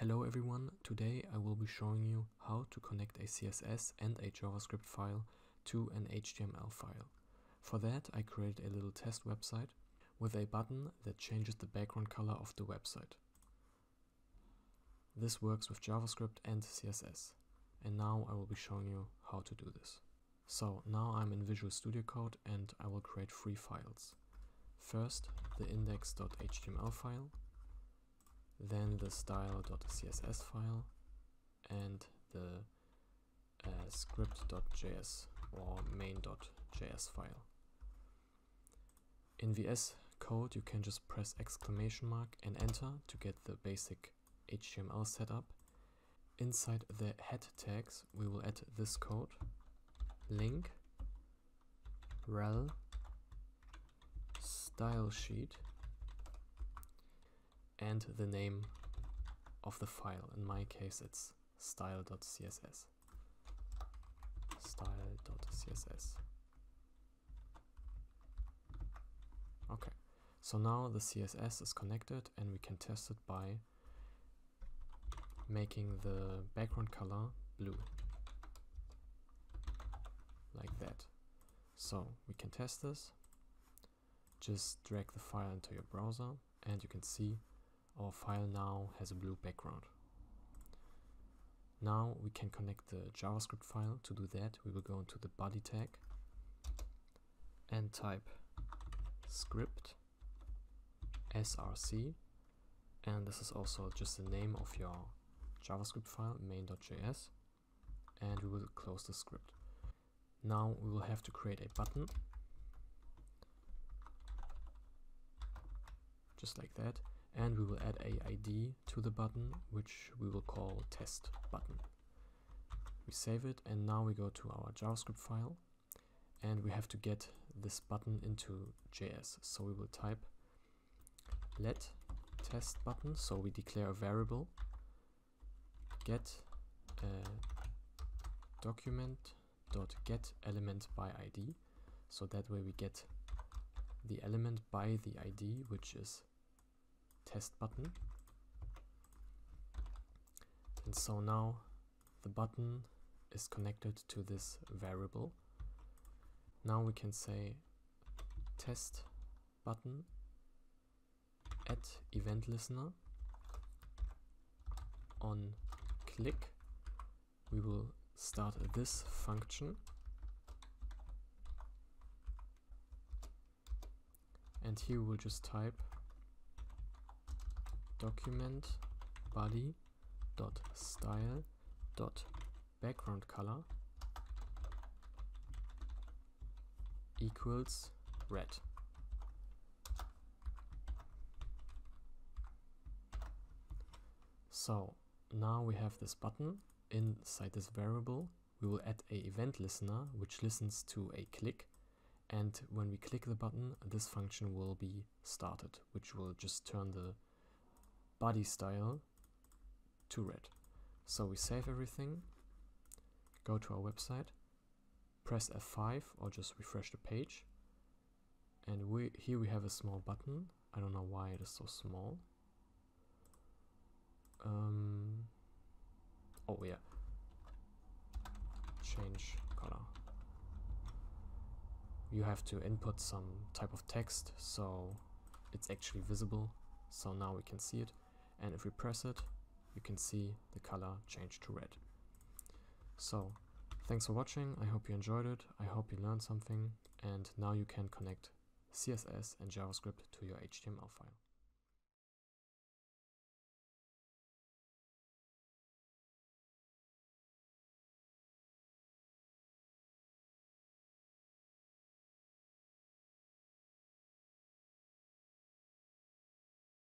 Hello everyone, today I will be showing you how to connect a CSS and a JavaScript file to an HTML file. For that I created a little test website with a button that changes the background color of the website. This works with JavaScript and CSS. And now I will be showing you how to do this. So now I'm in Visual Studio Code and I will create three files. First, the index.html file, then the style.css file, and the uh, script.js or main.js file. In VS Code you can just press exclamation mark and enter to get the basic HTML setup. Inside the head tags we will add this code link rel style sheet and the name of the file. In my case it's style.css style.css okay so now the CSS is connected and we can test it by making the background color blue. Like that. So we can test this. Just drag the file into your browser and you can see our file now has a blue background. Now we can connect the JavaScript file. To do that, we will go into the body tag and type script src. And this is also just the name of your JavaScript file main.js and we will close the script. Now we will have to create a button. Just like that and we will add a ID to the button which we will call test button. We save it and now we go to our JavaScript file and we have to get this button into JS. So we will type let test button, so we declare a variable get uh, document dot get element by ID. So that way we get the element by the ID, which is test button. And so now the button is connected to this variable. Now we can say test button add event listener on click we will start this function and here we'll just type document body dot style dot background color equals red. So now we have this button inside this variable we will add a event listener which listens to a click and when we click the button this function will be started which will just turn the body style to red. So we save everything, go to our website, press F5 or just refresh the page. And we here we have a small button. I don't know why it is so small. Um, oh yeah, change color. You have to input some type of text so it's actually visible. So now we can see it and if we press it you can see the color change to red. So thanks for watching, I hope you enjoyed it, I hope you learned something and now you can connect CSS and JavaScript to your HTML file.